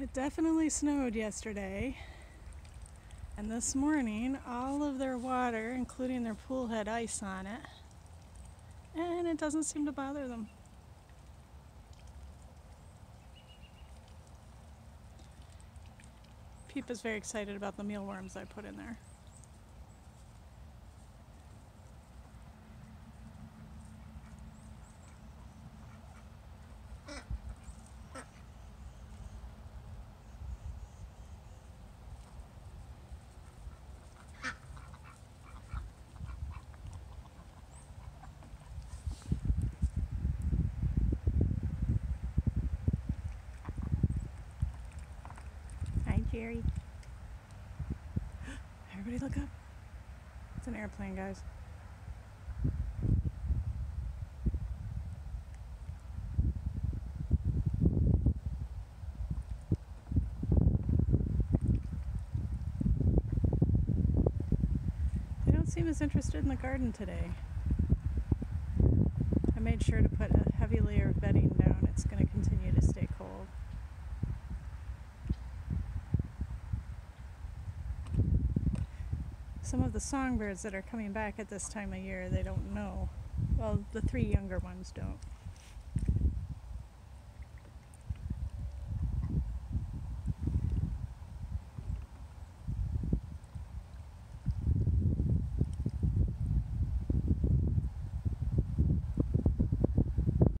It definitely snowed yesterday. And this morning, all of their water, including their pool, had ice on it. And it doesn't seem to bother them. Peep is very excited about the mealworms I put in there. Jerry. Everybody look up. It's an airplane, guys. They don't seem as interested in the garden today. I made sure to put a heavy layer of bedding down. It's going to continue to stay cold. Some of the songbirds that are coming back at this time of year, they don't know. Well, the three younger ones don't.